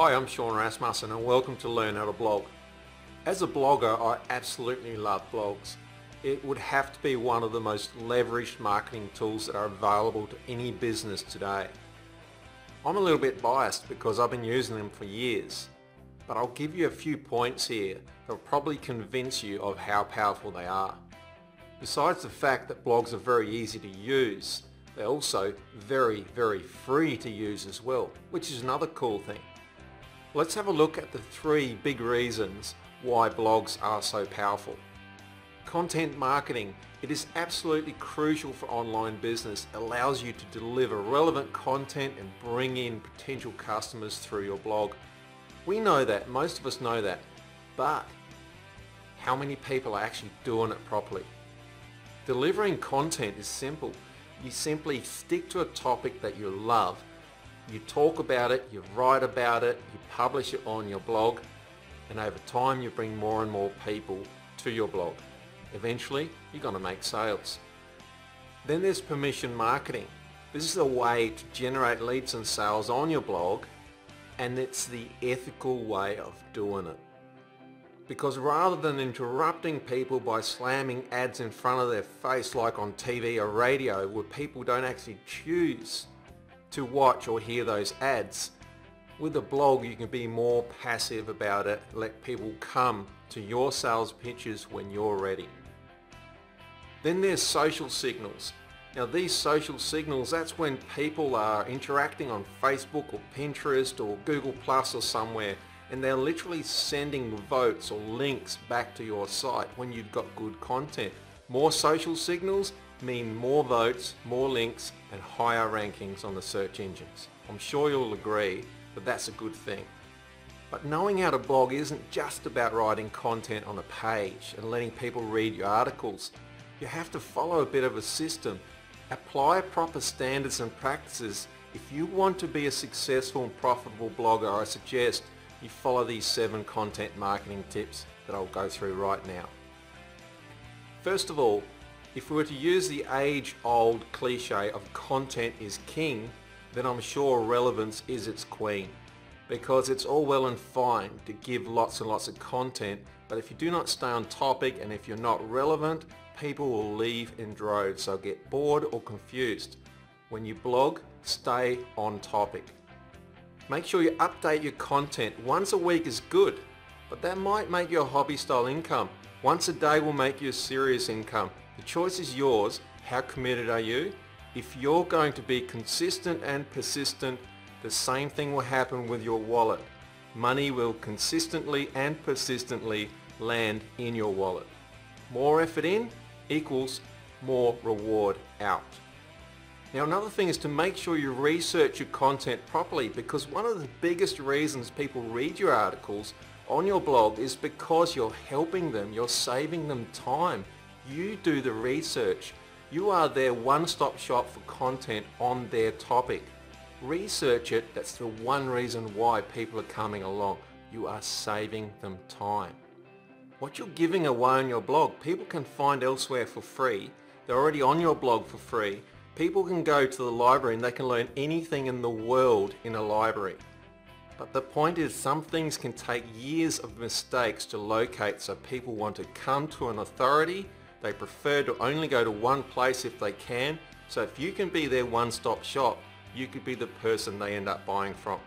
Hi, I'm Sean Rasmussen and welcome to Learn How to Blog. As a blogger, I absolutely love blogs. It would have to be one of the most leveraged marketing tools that are available to any business today. I'm a little bit biased because I've been using them for years, but I'll give you a few points here that will probably convince you of how powerful they are. Besides the fact that blogs are very easy to use, they're also very, very free to use as well, which is another cool thing. Let's have a look at the three big reasons why blogs are so powerful. Content marketing. It is absolutely crucial for online business. Allows you to deliver relevant content and bring in potential customers through your blog. We know that, most of us know that, but how many people are actually doing it properly? Delivering content is simple. You simply stick to a topic that you love. You talk about it, you write about it, you publish it on your blog, and over time you bring more and more people to your blog. Eventually, you're going to make sales. Then there's permission marketing. This is a way to generate leads and sales on your blog, and it's the ethical way of doing it. Because rather than interrupting people by slamming ads in front of their face like on TV or radio where people don't actually choose to watch or hear those ads, with a blog you can be more passive about it, let people come to your sales pitches when you're ready. Then there's social signals. Now these social signals, that's when people are interacting on Facebook or Pinterest or Google Plus or somewhere and they're literally sending votes or links back to your site when you've got good content. More social signals mean more votes, more links and higher rankings on the search engines. I'm sure you'll agree that that's a good thing. But knowing how to blog isn't just about writing content on a page and letting people read your articles. You have to follow a bit of a system. Apply proper standards and practices. If you want to be a successful and profitable blogger, I suggest you follow these seven content marketing tips that I'll go through right now. First of all, if we were to use the age-old cliche of content is king, then I'm sure relevance is its queen. Because it's all well and fine to give lots and lots of content, but if you do not stay on topic and if you're not relevant, people will leave in droves, so get bored or confused. When you blog, stay on topic. Make sure you update your content. Once a week is good, but that might make your hobby style income. Once a day will make you a serious income. The choice is yours. How committed are you? If you're going to be consistent and persistent, the same thing will happen with your wallet. Money will consistently and persistently land in your wallet. More effort in equals more reward out. Now another thing is to make sure you research your content properly because one of the biggest reasons people read your articles on your blog is because you're helping them, you're saving them time. You do the research. You are their one-stop shop for content on their topic. Research it, that's the one reason why people are coming along. You are saving them time. What you're giving away on your blog, people can find elsewhere for free. They're already on your blog for free People can go to the library and they can learn anything in the world in a library. But the point is some things can take years of mistakes to locate so people want to come to an authority. They prefer to only go to one place if they can. So if you can be their one-stop shop, you could be the person they end up buying from.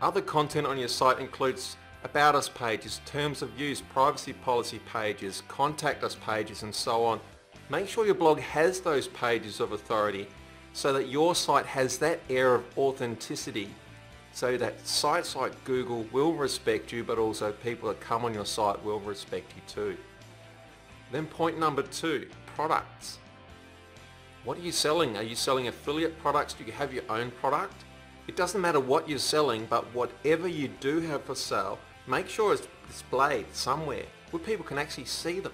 Other content on your site includes about us pages, terms of use, privacy policy pages, contact us pages and so on Make sure your blog has those pages of authority so that your site has that air of authenticity so that sites like Google will respect you but also people that come on your site will respect you too. Then point number two, products. What are you selling? Are you selling affiliate products? Do you have your own product? It doesn't matter what you're selling but whatever you do have for sale, make sure it's displayed somewhere where people can actually see them.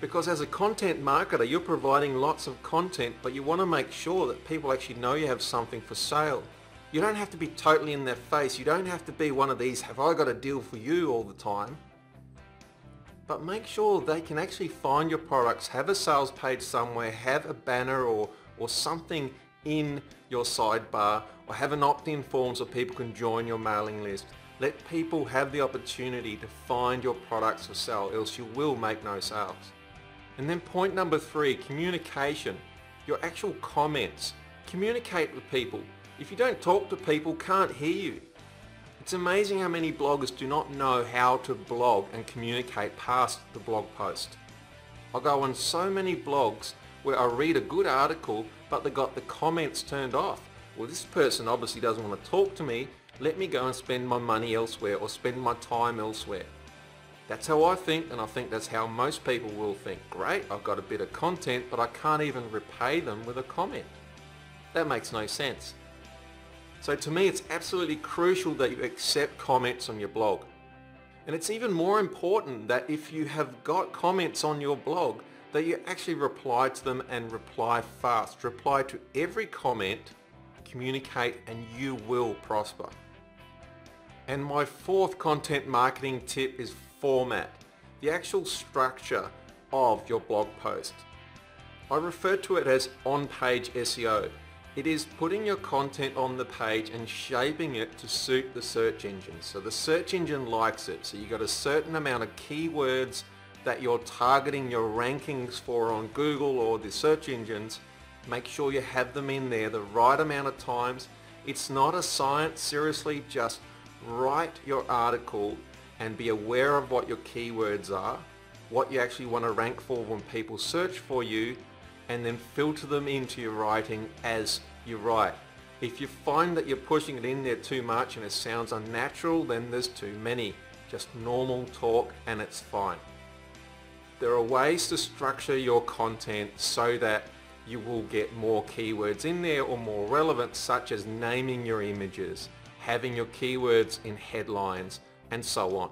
Because as a content marketer, you're providing lots of content, but you want to make sure that people actually know you have something for sale. You don't have to be totally in their face. You don't have to be one of these, have I got a deal for you all the time. But make sure they can actually find your products, have a sales page somewhere, have a banner or, or something in your sidebar or have an opt-in form so people can join your mailing list. Let people have the opportunity to find your products or sell, else you will make no sales. And then point number three, communication. Your actual comments. Communicate with people. If you don't talk to people, can't hear you. It's amazing how many bloggers do not know how to blog and communicate past the blog post. I go on so many blogs where I read a good article but they got the comments turned off. Well this person obviously doesn't want to talk to me, let me go and spend my money elsewhere or spend my time elsewhere. That's how I think and I think that's how most people will think. Great, I've got a bit of content but I can't even repay them with a comment. That makes no sense. So to me, it's absolutely crucial that you accept comments on your blog. And it's even more important that if you have got comments on your blog, that you actually reply to them and reply fast. Reply to every comment, communicate, and you will prosper. And my fourth content marketing tip is format, the actual structure of your blog post. I refer to it as on-page SEO. It is putting your content on the page and shaping it to suit the search engine. So the search engine likes it. So you got a certain amount of keywords that you're targeting your rankings for on Google or the search engines. Make sure you have them in there the right amount of times. It's not a science, seriously, just write your article and be aware of what your keywords are, what you actually want to rank for when people search for you, and then filter them into your writing as you write. If you find that you're pushing it in there too much and it sounds unnatural, then there's too many. Just normal talk and it's fine. There are ways to structure your content so that you will get more keywords in there or more relevant such as naming your images, having your keywords in headlines and so on.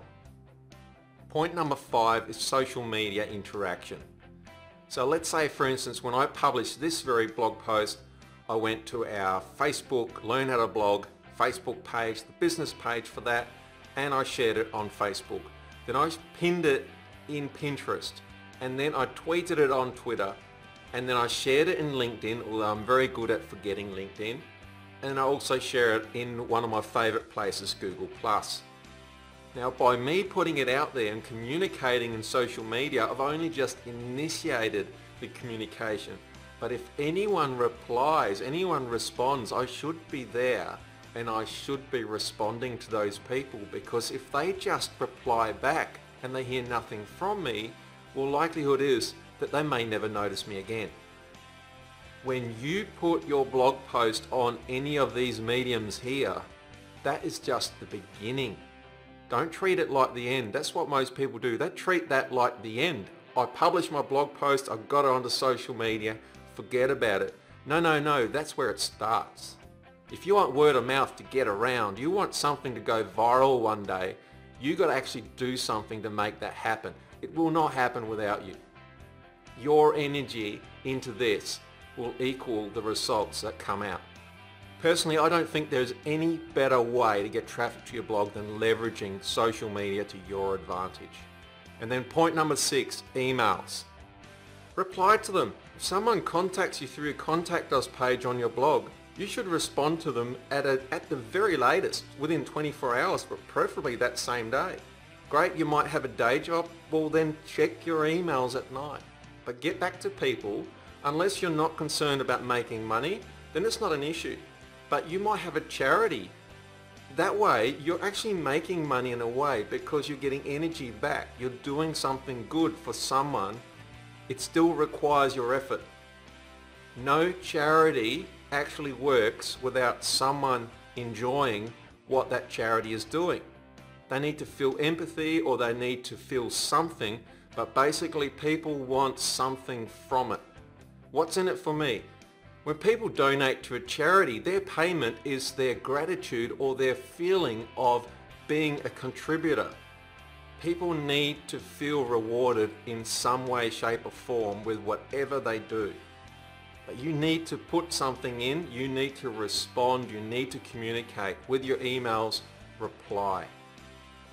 Point number five is social media interaction. So let's say for instance when I published this very blog post I went to our Facebook Learn How to Blog Facebook page, the business page for that and I shared it on Facebook. Then I pinned it in Pinterest and then I tweeted it on Twitter and then I shared it in LinkedIn although I'm very good at forgetting LinkedIn and I also share it in one of my favorite places Google+. Now by me putting it out there and communicating in social media, I've only just initiated the communication. But if anyone replies, anyone responds, I should be there and I should be responding to those people because if they just reply back and they hear nothing from me, well likelihood is that they may never notice me again. When you put your blog post on any of these mediums here, that is just the beginning. Don't treat it like the end. That's what most people do. They treat that like the end. I published my blog post, I got it onto social media, forget about it. No, no, no, that's where it starts. If you want word of mouth to get around, you want something to go viral one day, you got to actually do something to make that happen. It will not happen without you. Your energy into this will equal the results that come out. Personally, I don't think there's any better way to get traffic to your blog than leveraging social media to your advantage. And then point number six, emails. Reply to them. If someone contacts you through your contact us page on your blog, you should respond to them at, a, at the very latest, within 24 hours, but preferably that same day. Great, you might have a day job, well then check your emails at night. But get back to people, unless you're not concerned about making money, then it's not an issue but you might have a charity. That way, you're actually making money in a way because you're getting energy back. You're doing something good for someone. It still requires your effort. No charity actually works without someone enjoying what that charity is doing. They need to feel empathy or they need to feel something, but basically people want something from it. What's in it for me? When people donate to a charity, their payment is their gratitude or their feeling of being a contributor. People need to feel rewarded in some way, shape or form with whatever they do. But you need to put something in, you need to respond, you need to communicate with your emails, reply.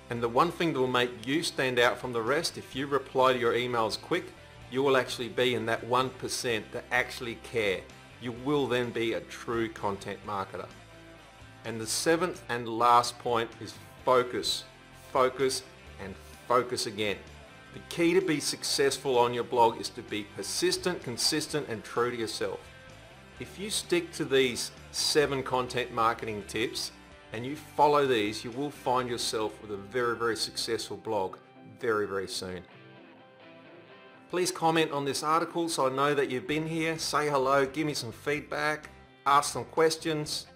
And the one thing that will make you stand out from the rest, if you reply to your emails quick, you will actually be in that 1% that actually care you will then be a true content marketer. And the seventh and last point is focus. Focus and focus again. The key to be successful on your blog is to be persistent, consistent and true to yourself. If you stick to these seven content marketing tips and you follow these, you will find yourself with a very, very successful blog very, very soon. Please comment on this article so I know that you've been here. Say hello, give me some feedback, ask some questions,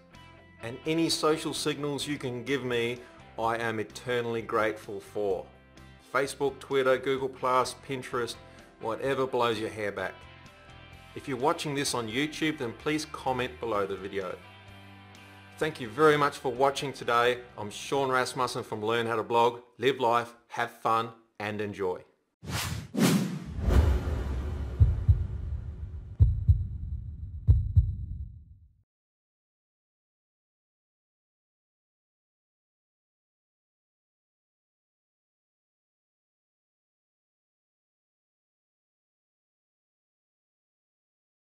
and any social signals you can give me, I am eternally grateful for. Facebook, Twitter, Google+, Pinterest, whatever blows your hair back. If you're watching this on YouTube, then please comment below the video. Thank you very much for watching today. I'm Sean Rasmussen from Learn How to Blog. Live life, have fun, and enjoy.